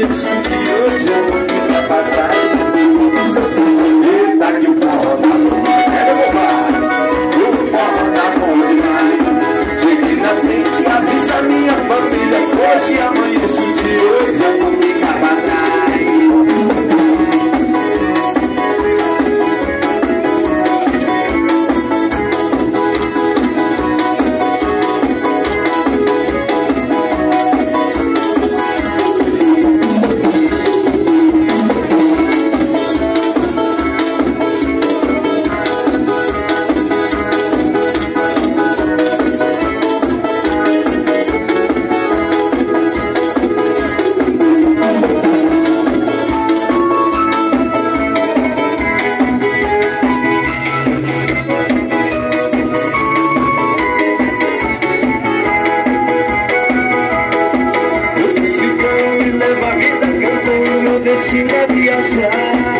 eu passo consigo andar na garupa